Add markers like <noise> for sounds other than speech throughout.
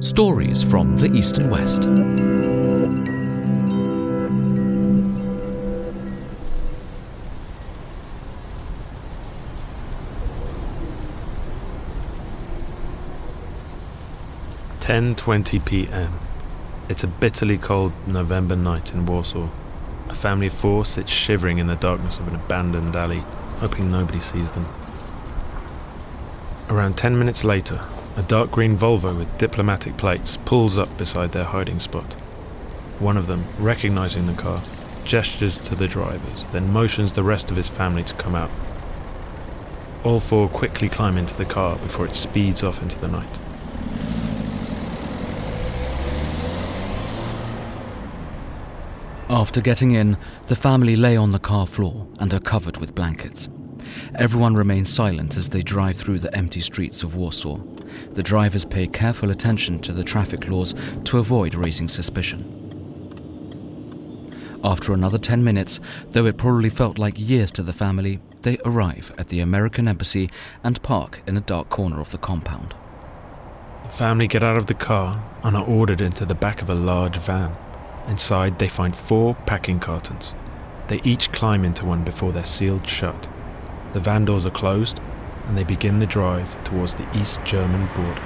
Stories from the Eastern West. Ten twenty p.m. It's a bitterly cold November night in Warsaw. A family of four sits shivering in the darkness of an abandoned alley, hoping nobody sees them. Around ten minutes later, a dark green Volvo with diplomatic plates pulls up beside their hiding spot. One of them, recognizing the car, gestures to the drivers, then motions the rest of his family to come out. All four quickly climb into the car before it speeds off into the night. After getting in, the family lay on the car floor and are covered with blankets. Everyone remains silent as they drive through the empty streets of Warsaw. The drivers pay careful attention to the traffic laws to avoid raising suspicion. After another 10 minutes, though it probably felt like years to the family, they arrive at the American Embassy and park in a dark corner of the compound. The family get out of the car and are ordered into the back of a large van. Inside, they find four packing cartons. They each climb into one before they're sealed shut. The van doors are closed, and they begin the drive towards the East German border.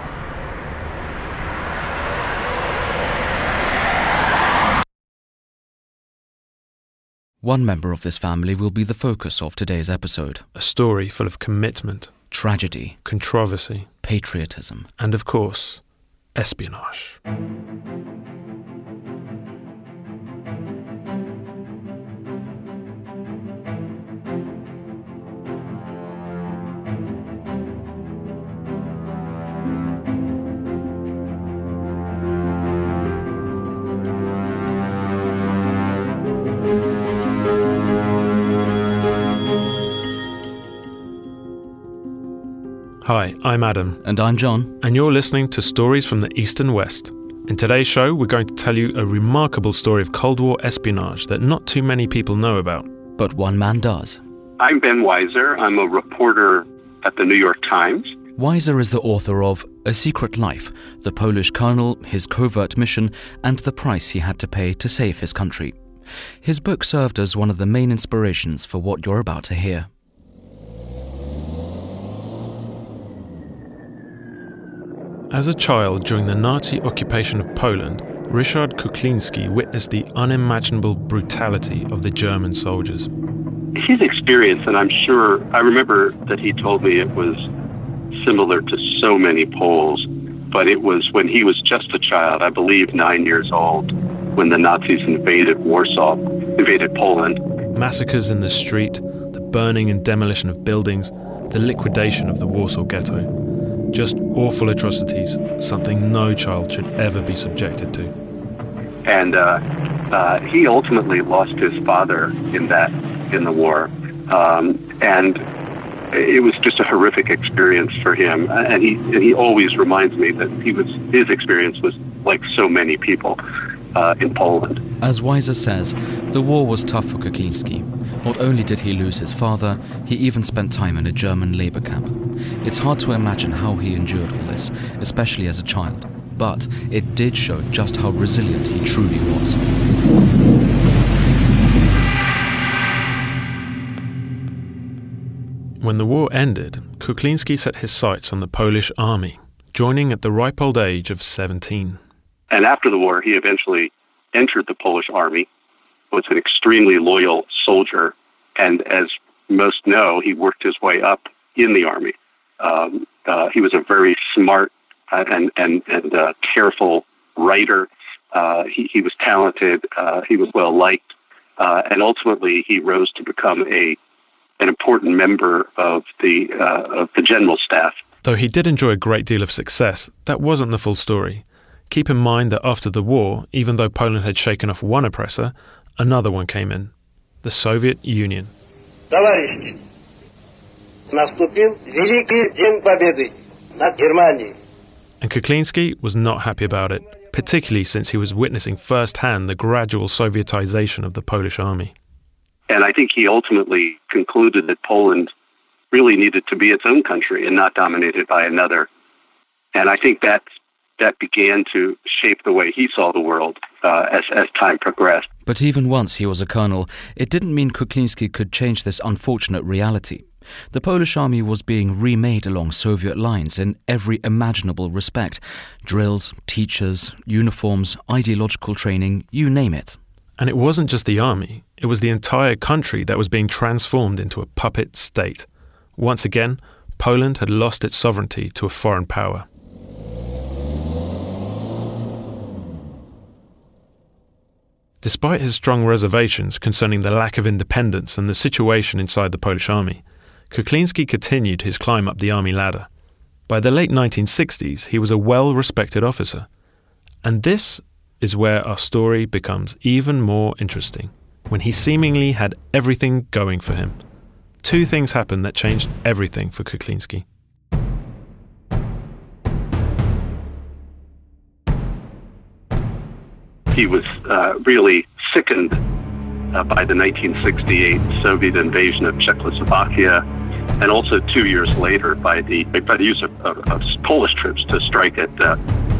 One member of this family will be the focus of today's episode A story full of commitment, tragedy, controversy, patriotism. and of course, espionage. Hi, I'm Adam, And I'm John. and you're listening to Stories from the Eastern West. In today's show, we're going to tell you a remarkable story of Cold War espionage that not too many people know about. But one man does. I'm Ben Weiser. I'm a reporter at the New York Times. Weiser is the author of A Secret Life The Polish Colonel, His Covert Mission, and the Price He Had to Pay to Save His Country. His book served as one of the main inspirations for what you're about to hear. As a child during the Nazi occupation of Poland, Richard Kuklinski witnessed the unimaginable brutality of the German soldiers. His experience, and I'm sure, I remember that he told me it was similar to so many Poles, but it was when he was just a child, I believe nine years old, when the Nazis invaded Warsaw, invaded Poland. Massacres in the street, the burning and demolition of buildings, the liquidation of the Warsaw Ghetto. Just awful atrocities, something no child should ever be subjected to. And uh, uh, he ultimately lost his father in that, in the war. Um, and it was just a horrific experience for him. And he, and he always reminds me that he was, his experience was like so many people uh, in Poland. As Weiser says, the war was tough for Kuklinski. Not only did he lose his father, he even spent time in a German labor camp. It's hard to imagine how he endured all this, especially as a child. But it did show just how resilient he truly was. When the war ended, Kuklinski set his sights on the Polish army, joining at the ripe old age of 17. And after the war, he eventually entered the Polish army, was an extremely loyal soldier, and as most know, he worked his way up in the army. Um, uh, he was a very smart uh, and and and uh, careful writer. Uh, he, he was talented. Uh, he was well liked, uh, and ultimately he rose to become a an important member of the of the general staff. Though he did enjoy a great deal of success, that wasn't the full story. Keep in mind that after the war, even though Poland had shaken off one oppressor, another one came in the Soviet Union. Товарищи, наступил великий день победы над Германией. And Kuklinski was not happy about it, particularly since he was witnessing firsthand the gradual Sovietization of the Polish army. And I think he ultimately concluded that Poland really needed to be its own country and not dominated by another. And I think that that began to shape the way he saw the world uh, as, as time progressed. But even once he was a colonel, it didn't mean Kuklinski could change this unfortunate reality. The Polish army was being remade along Soviet lines in every imaginable respect drills, teachers, uniforms, ideological training, you name it. And it wasn't just the army, it was the entire country that was being transformed into a puppet state. Once again, Poland had lost its sovereignty to a foreign power. Despite his strong reservations concerning the lack of independence and the situation inside the Polish army, Kuklinski continued his climb up the army ladder. By the late 1960s, he was a well respected officer. And this is where our story becomes even more interesting, when he seemingly had everything going for him. Two things happened that changed everything for Kuklinski. He was uh, really sickened uh, by the 1968 Soviet invasion of Czechoslovakia, and also two years later by the by the use of, of, of Polish troops to strike at uh,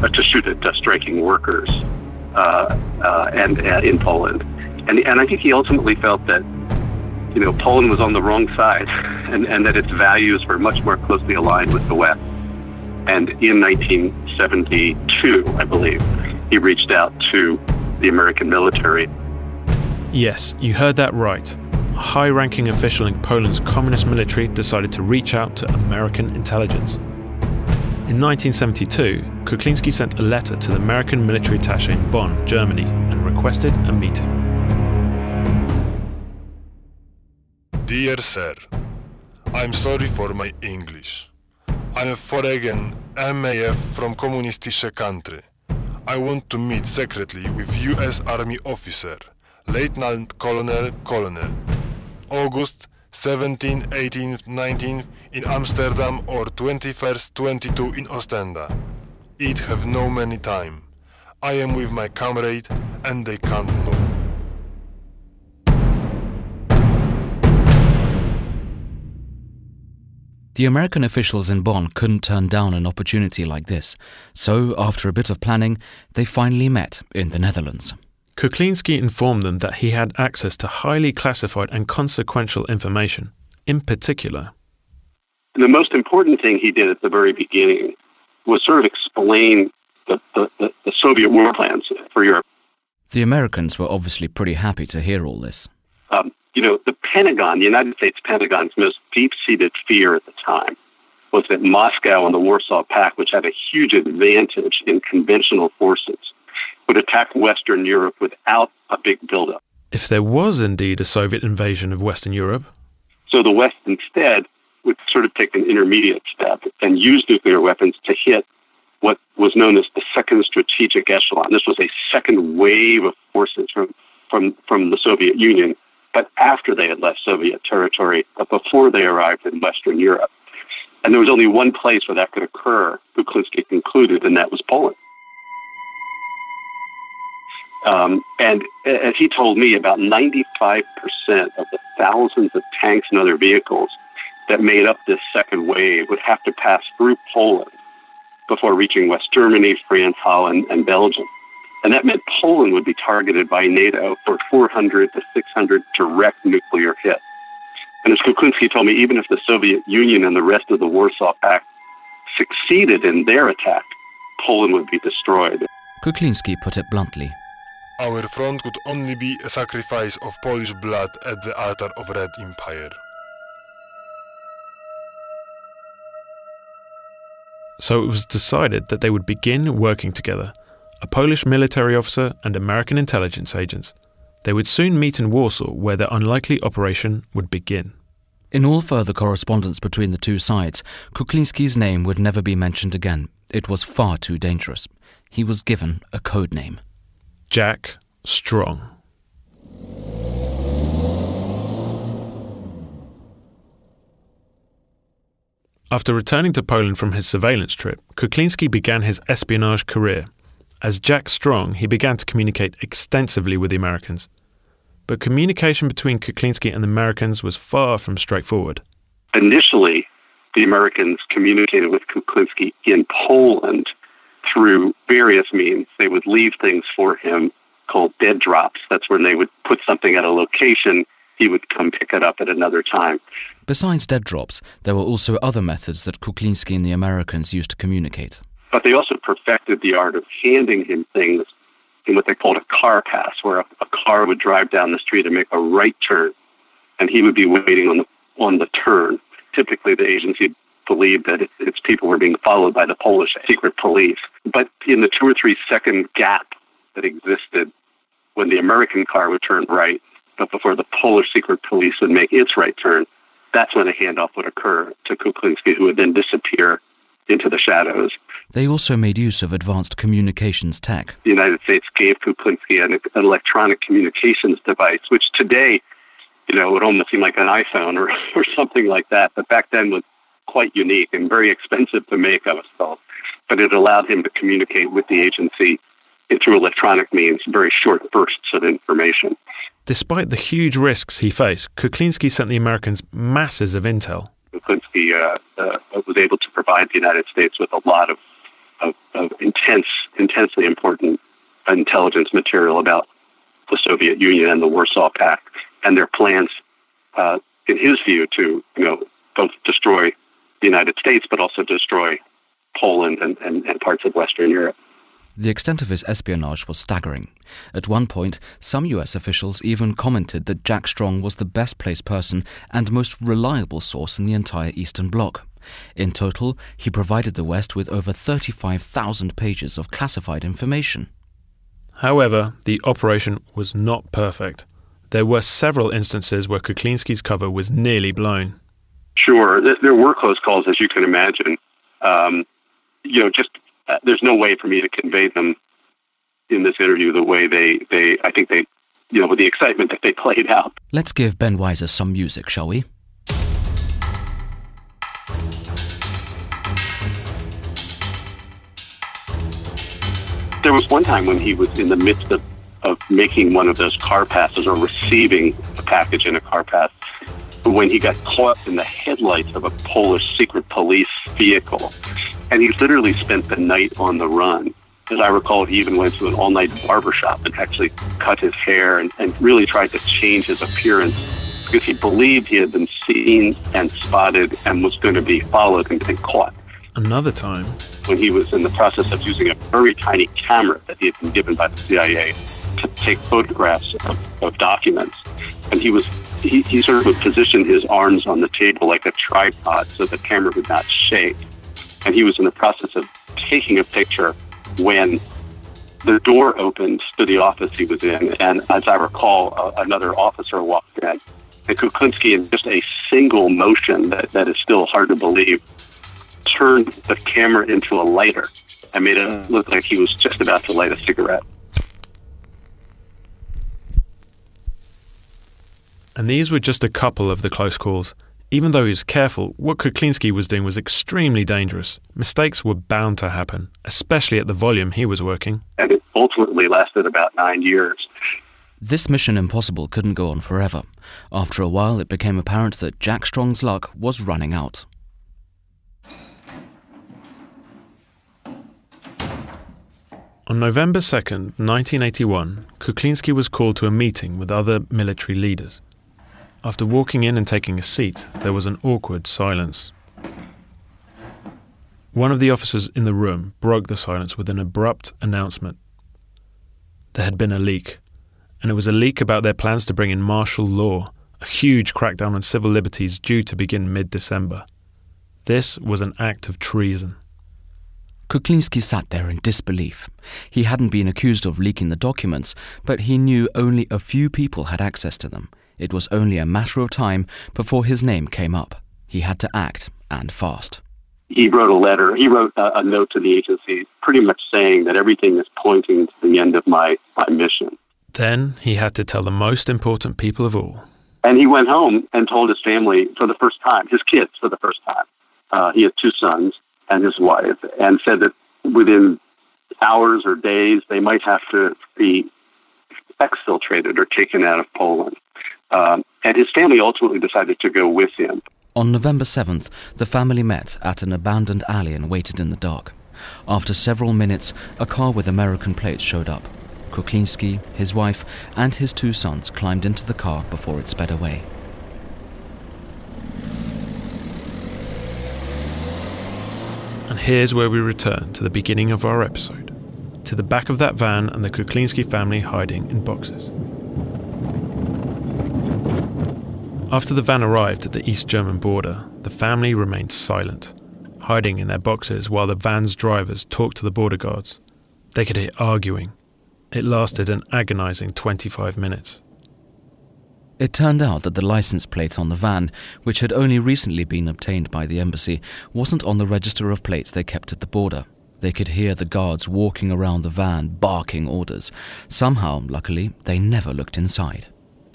to shoot at uh, striking workers uh, uh, and in Poland, and and I think he ultimately felt that you know Poland was on the wrong side, <laughs> and and that its values were much more closely aligned with the West. And in 1972, I believe, he reached out to the American military. Yes, you heard that right. A high ranking official in Poland's communist military decided to reach out to American intelligence. In 1972, Kuklinski sent a letter to the American military attaché in Bonn, Germany, and requested a meeting. Dear Sir, I'm sorry for my English. I'm a foreign MAF from communistische country. I want to meet secretly with U.S. Army officer, Lieutenant Colonel Colonel. August 17, 18, 19 in Amsterdam or 21st, 22 in Ostenda. It have no many time. I am with my comrade and they can't know. The American officials in Bonn couldn't turn down an opportunity like this, so after a bit of planning, they finally met in the Netherlands. Kuklinski informed them that he had access to highly classified and consequential information. In particular, the most important thing he did at the very beginning was sort of explain the, the, the, the Soviet war plans for Europe. The Americans were obviously pretty happy to hear all this. Um, you know, the Pentagon, the United States Pentagon's most deep seated fear at the time was that Moscow and the Warsaw Pact, which had a huge advantage in conventional forces, would attack Western Europe without a big buildup. If there was indeed a Soviet invasion of Western Europe. So the West instead would sort of take an intermediate step and use nuclear weapons to hit what was known as the second strategic echelon. This was a second wave of forces from, from, from the Soviet Union but after they had left Soviet territory, but before they arrived in Western Europe. And there was only one place where that could occur, Kuklinski concluded, and that was Poland. Um, and as he told me, about 95% of the thousands of tanks and other vehicles that made up this second wave would have to pass through Poland before reaching West Germany, France, Holland, and Belgium. And that meant Poland would be targeted by NATO for 400 to 600 direct nuclear hits. And as Kuklinski told me, even if the Soviet Union and the rest of the Warsaw Pact succeeded in their attack, Poland would be destroyed. Kuklinski put it bluntly. Our front could only be a sacrifice of Polish blood at the altar of Red Empire. So it was decided that they would begin working together a Polish military officer and American intelligence agents. They would soon meet in Warsaw, where their unlikely operation would begin. In all further correspondence between the two sides, Kuklinski's name would never be mentioned again. It was far too dangerous. He was given a code name Jack Strong. After returning to Poland from his surveillance trip, Kuklinski began his espionage career as Jack Strong, he began to communicate extensively with the Americans. But communication between Kuklinski and the Americans was far from straightforward. Initially, the Americans communicated with Kuklinski in Poland through various means. They would leave things for him called dead drops. That's when they would put something at a location, he would come pick it up at another time. Besides dead drops, there were also other methods that Kuklinski and the Americans used to communicate. But they also perfected the art of handing him things in what they called a car pass, where a, a car would drive down the street and make a right turn, and he would be waiting on the on the turn. Typically, the agency believed that it, its people were being followed by the Polish secret police. But in the two or three second gap that existed when the American car would turn right, but before the Polish secret police would make its right turn, that's when a handoff would occur to Kuklinski, who would then disappear into the shadows. They also made use of advanced communications tech. The United States gave Kuklinski an, an electronic communications device, which today, you know, would almost seem like an iPhone or, <laughs> or something like that, but back then was quite unique and very expensive to make, I was told. But it allowed him to communicate with the agency through electronic means, very short bursts of information. Despite the huge risks he faced, Kuklinski sent the Americans masses of intel. Kuklinski uh, uh, was able to provide the United States with a lot of, of, of intense, intensely important intelligence material about the Soviet Union and the Warsaw Pact and their plans, uh, in his view, to you know both destroy the United States but also destroy Poland and, and, and parts of Western Europe. The extent of his espionage was staggering. At one point, some US officials even commented that Jack Strong was the best placed person and most reliable source in the entire Eastern Bloc. In total, he provided the West with over 35,000 pages of classified information. However, the operation was not perfect. There were several instances where Kuklinski's cover was nearly blown. Sure, there were close calls, as you can imagine. Um, you know, just uh, there's no way for me to convey them in this interview the way they, they I think they, you know, with the excitement that they played out. Let's give Ben Weiser some music, shall we? There was one time when he was in the midst of, of making one of those car passes or receiving a package in a car pass when he got caught in the headlights of a Polish secret police vehicle and he literally spent the night on the run. As I recall, he even went to an all night barbershop and actually cut his hair and, and really tried to change his appearance because he believed he had been seen and spotted and was going to be followed and, and caught. Another time, when he was in the process of using a very tiny camera that he had been given by the CIA to take photographs of, of documents, and he was he, he sort of would position his arms on the table like a tripod so the camera would not shake and he was in the process of taking a picture when the door opened to the office he was in, and as I recall, uh, another officer walked in. And Kuklinski, in just a single motion that, that is still hard to believe, turned the camera into a lighter and made it look like he was just about to light a cigarette. And these were just a couple of the close calls. Even though he was careful, what Kuklinski was doing was extremely dangerous. Mistakes were bound to happen, especially at the volume he was working. And it ultimately lasted about nine years. This mission impossible couldn't go on forever. After a while, it became apparent that Jack Strong's luck was running out. On November 2nd, 1981, Kuklinski was called to a meeting with other military leaders. After walking in and taking a seat, there was an awkward silence. One of the officers in the room broke the silence with an abrupt announcement. There had been a leak, and it was a leak about their plans to bring in martial law, a huge crackdown on civil liberties due to begin mid December. This was an act of treason. Kuklinski sat there in disbelief. He hadn't been accused of leaking the documents, but he knew only a few people had access to them. It was only a matter of time before his name came up. He had to act, and fast. He wrote a letter, he wrote a, a note to the agency pretty much saying that everything is pointing to the end of my, my mission. Then he had to tell the most important people of all. And he went home and told his family for the first time, his kids for the first time. Uh, he had two sons and his wife, and said that within hours or days they might have to be exfiltrated or taken out of Poland. Um, and his family ultimately decided to go with him. On November 7th, the family met at an abandoned alley and waited in the dark. After several minutes, a car with American plates showed up. Kuklinski, his wife, and his two sons climbed into the car before it sped away. And here's where we return to the beginning of our episode to the back of that van and the Kuklinski family hiding in boxes. After the van arrived at the East German border, the family remained silent, hiding in their boxes while the van's drivers talked to the border guards. They could hear arguing. It lasted an agonizing 25 minutes. It turned out that the license plate on the van, which had only recently been obtained by the embassy, wasn't on the register of plates they kept at the border. They could hear the guards walking around the van barking orders. Somehow, luckily, they never looked inside.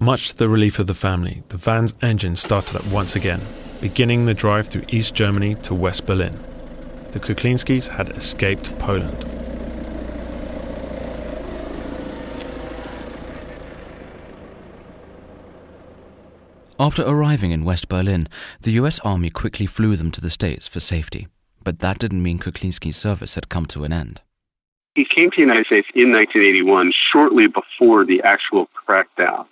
Much to the relief of the family, the van's engine started up once again, beginning the drive through East Germany to West Berlin. The Kuklinskis had escaped Poland. After arriving in West Berlin, the US Army quickly flew them to the States for safety. But that didn't mean Kuklinski's service had come to an end. He came to the United States in 1981, shortly before the actual crackdown.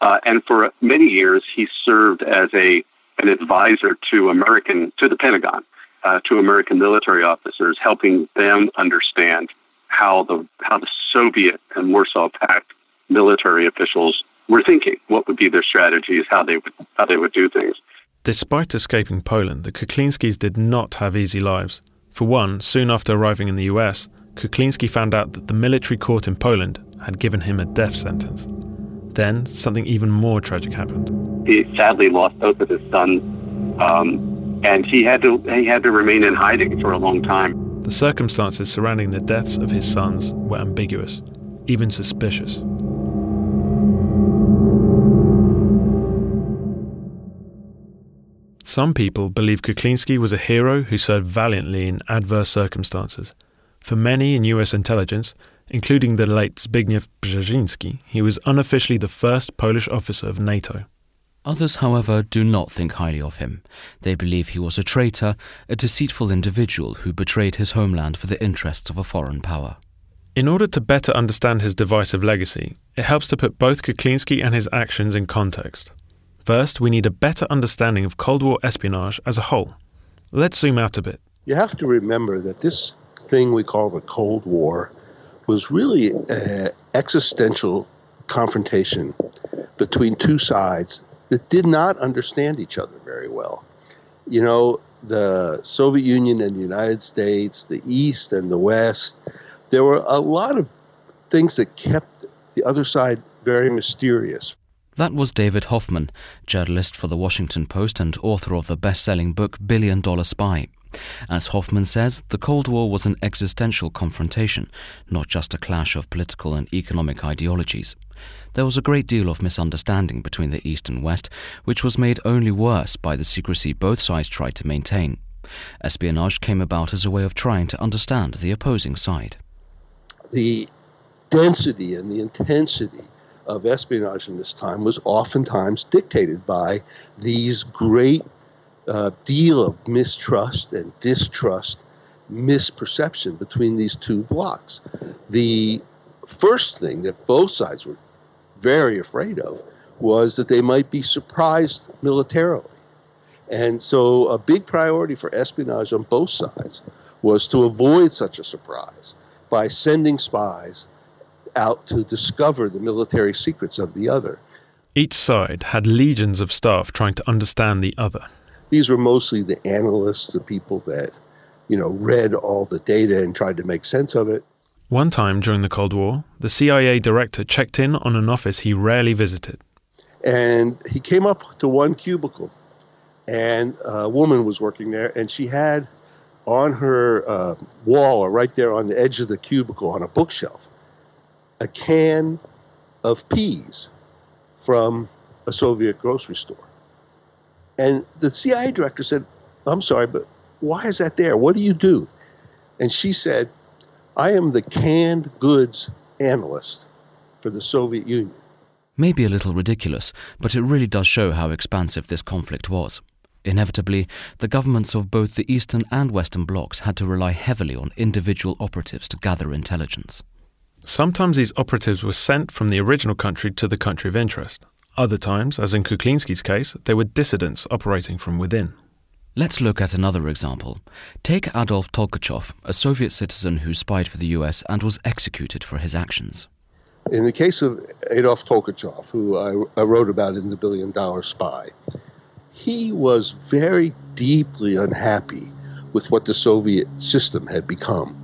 Uh, and for many years, he served as a an advisor to American to the Pentagon, uh, to American military officers, helping them understand how the how the Soviet and Warsaw Pact military officials were thinking, what would be their strategies, how they would how they would do things. Despite escaping Poland, the Kuklinskis did not have easy lives. For one, soon after arriving in the US, Kuklinski found out that the military court in Poland had given him a death sentence. Then, something even more tragic happened. He sadly lost both of his sons, um, and he had to he had to remain in hiding for a long time. The circumstances surrounding the deaths of his sons were ambiguous, even suspicious. Some people believe Kuklinski was a hero who served valiantly in adverse circumstances. For many in US intelligence, including the late Zbigniew Brzezinski, he was unofficially the first Polish officer of NATO. Others, however, do not think highly of him. They believe he was a traitor, a deceitful individual who betrayed his homeland for the interests of a foreign power. In order to better understand his divisive legacy, it helps to put both Kuklinski and his actions in context. First, we need a better understanding of Cold War espionage as a whole. Let's zoom out a bit. You have to remember that this thing we call the Cold War was really an existential confrontation between two sides that did not understand each other very well. You know, the Soviet Union and the United States, the East and the West, there were a lot of things that kept the other side very mysterious. That was David Hoffman, journalist for the Washington Post and author of the best selling book Billion Dollar Spy. As Hoffman says, the Cold War was an existential confrontation, not just a clash of political and economic ideologies. There was a great deal of misunderstanding between the East and West, which was made only worse by the secrecy both sides tried to maintain. Espionage came about as a way of trying to understand the opposing side. The density and the intensity of espionage in this time was oftentimes dictated by these great uh, deal of mistrust and distrust, misperception between these two blocks. The first thing that both sides were very afraid of was that they might be surprised militarily. And so, a big priority for espionage on both sides was to avoid such a surprise by sending spies out to discover the military secrets of the other. Each side had legions of staff trying to understand the other. These were mostly the analysts, the people that, you know, read all the data and tried to make sense of it. One time during the Cold War, the CIA director checked in on an office he rarely visited. And he came up to one cubicle, and a woman was working there, and she had on her uh, wall, or right there on the edge of the cubicle, on a bookshelf, a can of peas from a Soviet grocery store. And the CIA director said, I'm sorry, but why is that there? What do you do? And she said, I am the canned goods analyst for the Soviet Union. Maybe a little ridiculous, but it really does show how expansive this conflict was. Inevitably, the governments of both the Eastern and Western blocs had to rely heavily on individual operatives to gather intelligence. Sometimes these operatives were sent from the original country to the country of interest. Other times, as in Kuklinski's case, they were dissidents operating from within. Let's look at another example. Take Adolf Tolkachev, a Soviet citizen who spied for the US and was executed for his actions. In the case of Adolf Tolkachev, who I, I wrote about in The Billion Dollar Spy, he was very deeply unhappy with what the Soviet system had become.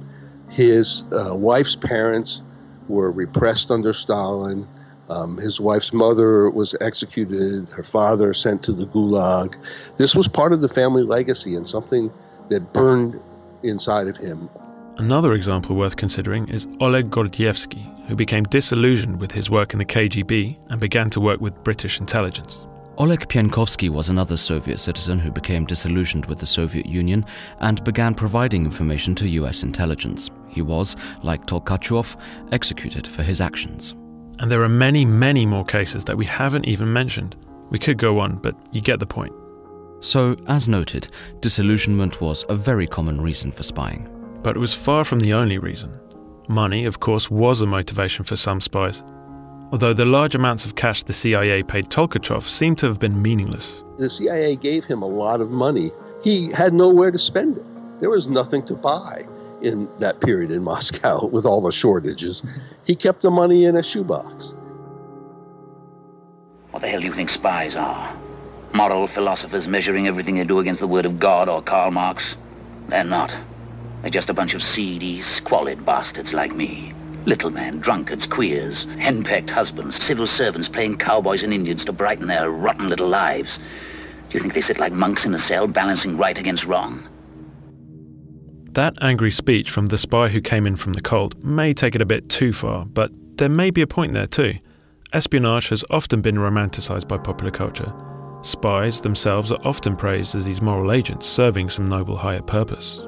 His uh, wife's parents were repressed under Stalin. Um, his wife's mother was executed, her father sent to the gulag. This was part of the family legacy and something that burned inside of him. Another example worth considering is Oleg Gordievsky, who became disillusioned with his work in the KGB and began to work with British intelligence. Oleg Penkovsky was another Soviet citizen who became disillusioned with the Soviet Union and began providing information to US intelligence. He was, like Tolkachev, executed for his actions. And there are many, many more cases that we haven't even mentioned. We could go on, but you get the point. So, as noted, disillusionment was a very common reason for spying. But it was far from the only reason. Money, of course, was a motivation for some spies, although the large amounts of cash the CIA paid Tolkachev seem to have been meaningless. The CIA gave him a lot of money. He had nowhere to spend it. There was nothing to buy in that period in Moscow <laughs> with all the shortages. He kept the money in a shoebox. What the hell do you think spies are? Moral philosophers measuring everything they do against the word of God or Karl Marx? They're not. They're just a bunch of seedy, squalid bastards like me. Little men, drunkards, queers, henpecked husbands, civil servants playing cowboys and Indians to brighten their rotten little lives. Do you think they sit like monks in a cell balancing right against wrong? That angry speech from the spy who came in from the cold may take it a bit too far, but there may be a point there too. Espionage has often been romanticized by popular culture. Spies themselves are often praised as these moral agents serving some noble higher purpose.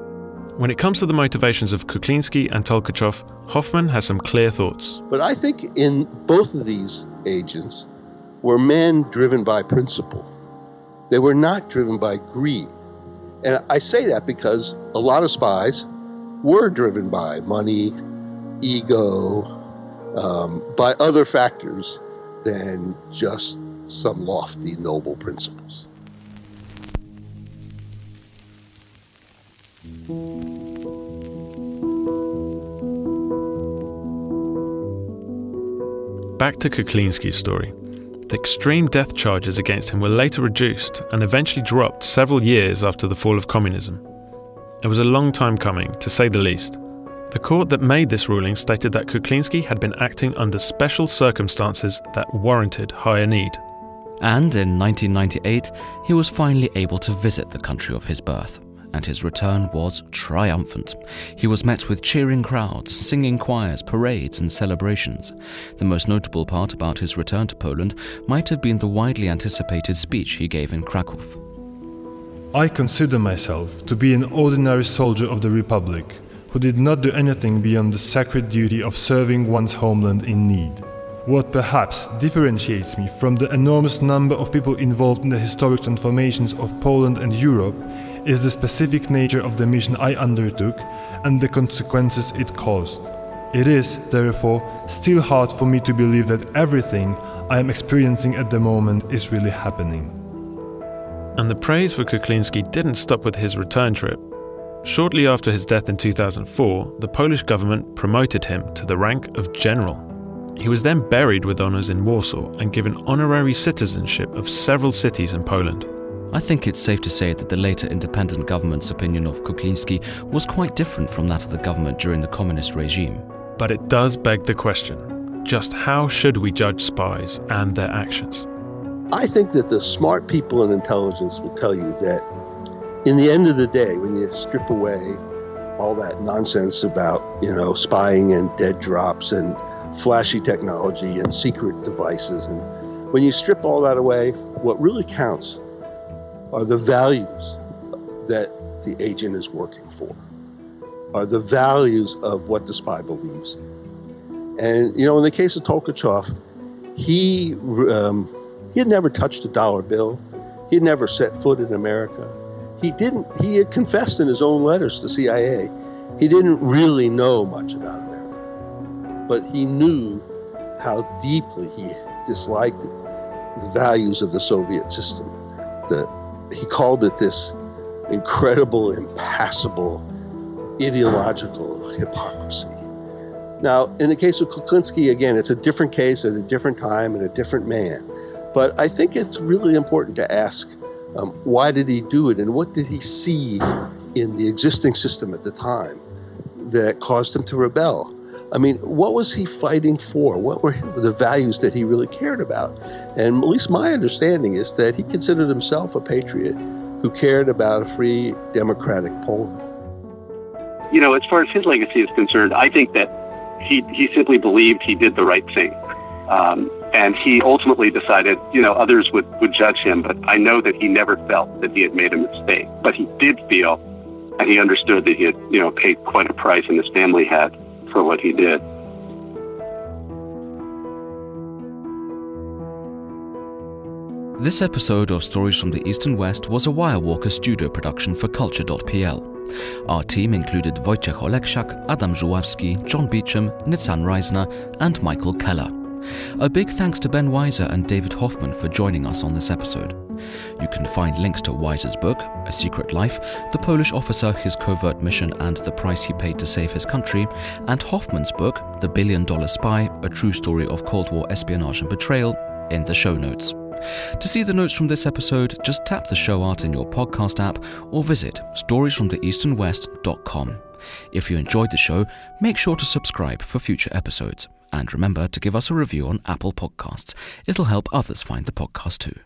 When it comes to the motivations of Kuklinski and Tolkachev, Hoffman has some clear thoughts. But I think in both of these agents were men driven by principle. They were not driven by greed. And I say that because a lot of spies were driven by money, ego, um, by other factors than just some lofty, noble principles. Back to Kuklinski's story. The extreme death charges against him were later reduced and eventually dropped several years after the fall of communism. It was a long time coming, to say the least. The court that made this ruling stated that Kuklinski had been acting under special circumstances that warranted higher need. And in 1998, he was finally able to visit the country of his birth and his return was triumphant. He was met with cheering crowds, singing choirs, parades, and celebrations. The most notable part about his return to Poland might have been the widely anticipated speech he gave in Krakow. I consider myself to be an ordinary soldier of the Republic who did not do anything beyond the sacred duty of serving one's homeland in need. What perhaps differentiates me from the enormous number of people involved in the historic transformations of Poland and Europe is the specific nature of the mission I undertook and the consequences it caused. It is, therefore, still hard for me to believe that everything I am experiencing at the moment is really happening. And the praise for Kuklinski didn't stop with his return trip. Shortly after his death in 2004, the Polish government promoted him to the rank of general. He was then buried with honours in Warsaw and given honorary citizenship of several cities in Poland. I think it's safe to say that the later independent government's opinion of Kuklinski was quite different from that of the government during the communist regime. But it does beg the question just how should we judge spies and their actions? I think that the smart people in intelligence will tell you that in the end of the day, when you strip away all that nonsense about, you know, spying and dead drops and flashy technology and secret devices, and when you strip all that away, what really counts are the values that the agent is working for, are the values of what the spy believes And, you know, in the case of Tolkachev, he, um, he had never touched a dollar bill. He had never set foot in America. He didn't. He had confessed in his own letters to CIA. He didn't really know much about America, but he knew how deeply he disliked the values of the Soviet system. The, he called it this incredible, impassable, ideological hypocrisy. Now, in the case of Kuklinski, again, it's a different case at a different time and a different man. But I think it's really important to ask um, why did he do it and what did he see in the existing system at the time that caused him to rebel? I mean, what was he fighting for? What were the values that he really cared about? And at least my understanding is that he considered himself a patriot who cared about a free, democratic Poland. You know, as far as his legacy is concerned, I think that he, he simply believed he did the right thing. Um, and he ultimately decided, you know, others would, would judge him, but I know that he never felt that he had made a mistake. But he did feel, and he understood that he had, you know, paid quite a price, and his family had for what he did. This episode of Stories from the Eastern West was a Wirewalker studio production for Culture.pl. Our team included Wojciech Oleksiak, Adam Żuławski, John Beauchamp, Nitzan Reisner, and Michael Keller. A big thanks to Ben Weiser and David Hoffman for joining us on this episode. You can find links to Weiser's book, A Secret Life, The Polish Officer, His Covert Mission, and the Price He Paid to Save His Country, and Hoffman's book, The Billion Dollar Spy, A True Story of Cold War Espionage and Betrayal, in the show notes. To see the notes from this episode, just tap the show art in your podcast app or visit storiesfromtheeasternwest.com. If you enjoyed the show, make sure to subscribe for future episodes. And remember to give us a review on Apple Podcasts. It'll help others find the podcast too.